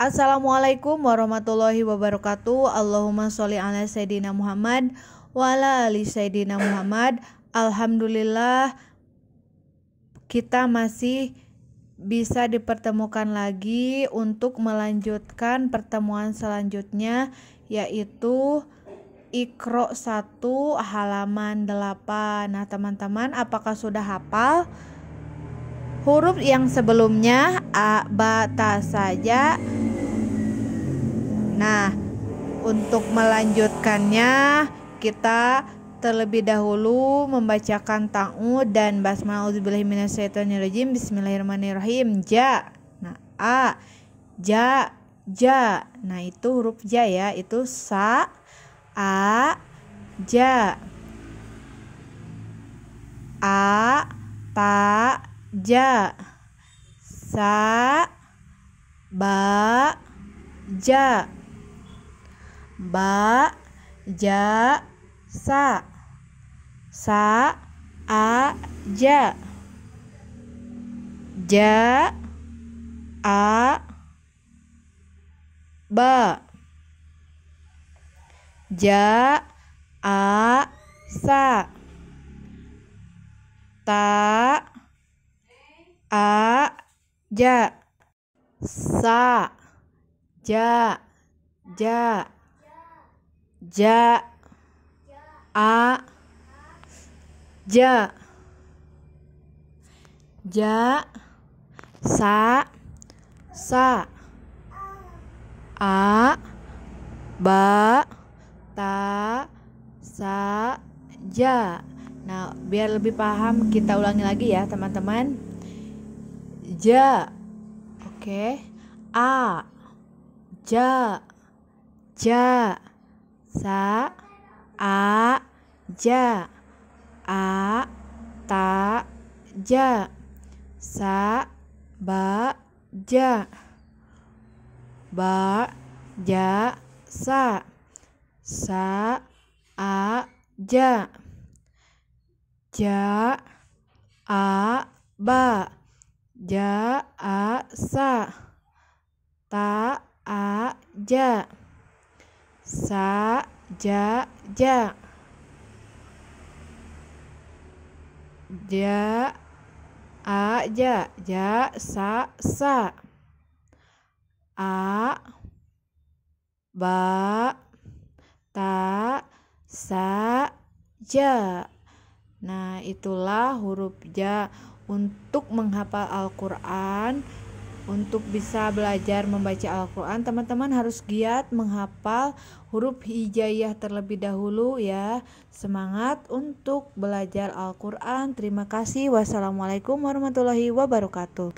Assalamualaikum warahmatullahi wabarakatuh. Allahumma sholli ala sayyidina Muhammad wa ala ali sayyidina Muhammad. Alhamdulillah kita masih bisa dipertemukan lagi untuk melanjutkan pertemuan selanjutnya yaitu Ikro 1 halaman 8. Nah, teman-teman, apakah sudah hafal? Huruf yang sebelumnya a, ba, ta saja Nah, untuk melanjutkannya kita terlebih dahulu membacakan ta'ud dan basmalah minasyaitonirrajim. Bismillahirrahmanirrahim. Ja. Nah a. Ja. Ja. Nah itu huruf ja ya. Itu sa a ja. A ta ja. Sa ba ja ba ja sa. Sa a ja. Ja a ba. Ja a sa. Ta a ja. Sa ja ja ja. A. Ja. Ja. Sa. Sa. A. Ba. Ta. Sa. Ja. Nah biar lebih paham kita ulangi lagi ya teman-teman. Ja. Oke. A. Ja. Ja sa a ja. A ta ja. Sa ba ja. Ba ja sa. Sa a ja. Ja a ba. Ja a sa. Ta a ja sa ja ja. Ja a ja. Ja sa sa. A ba ta sa ja. Nah itulah huruf ja untuk menghafal Al-Quran untuk bisa belajar membaca Al-Quran teman-teman harus giat menghafal huruf hijaiyah terlebih dahulu ya. Semangat untuk belajar Al-Quran. Terima kasih. Wassalamualaikum warahmatullahi wabarakatuh